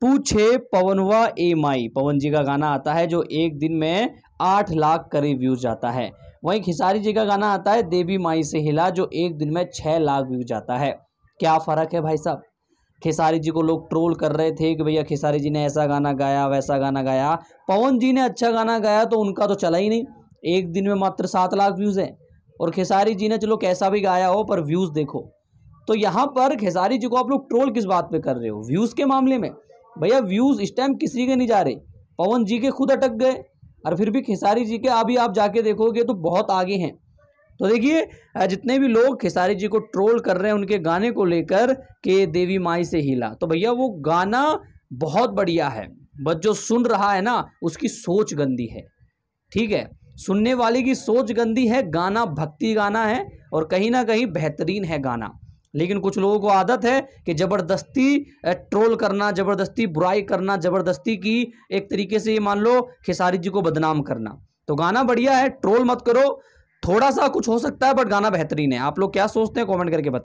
पूछे पवनवा ए माई। पवन जी का गाना आता है जो एक दिन में आठ लाख करीब व्यूज़ जाता है। वहीं खिसारी जी का गाना आता है देवी माई से हिला, जो एक दिन में छः लाख व्यूज़ जाता है। क्या फ़र्क है भाई साहब? खेसारी जी को लोग ट्रोल कर रहे थे कि भैया खेसारी जी ने ऐसा गाना गाया, वैसा गाना गाया। पवन जी ने अच्छा गाना गाया तो उनका तो चला ही नहीं। एक दिन में मात्र सात लाख व्यूज़ हैं। और खेसारी जी ने चलो कैसा भी गाया हो, पर व्यूज़ देखो। तो यहाँ पर खेसारी जी को आप लोग ट्रोल किस बात पे कर रहे हो? व्यूज़ के मामले में। भैया व्यूज़ इस टाइम किसी के नहीं जा रहे। पवन जी के खुद अटक गए और फिर भी खेसारी जी के, अभी आप जाके देखोगे तो बहुत आगे हैं। तो देखिए जितने भी लोग खेसारी जी को ट्रोल कर रहे हैं उनके गाने को लेकर, के देवी माई से हिला। तो भैया, वो गाना बहुत बढ़िया है। बस जो सुन रहा है ना, उसकी सोच गंदी है। ठीक है? सुनने वाले की सोच गंदी है, गाना भक्ति गाना है और कहीं ना कहीं बेहतरीन है गाना। लेकिन कुछ लोगों को आदत है कि ज़बरदस्ती ट्रोल करना, ज़बरदस्ती बुराई करना, ज़बरदस्ती की एक तरीके से ये मान लो खेसारी जी को बदनाम करना। तो गाना बढ़िया है, ट्रोल मत करो, थोड़ा सा कुछ हो सकता है, बट गाना बेहतरीन है। आप लोग क्या सोचते हैं कमेंट करके बताएँ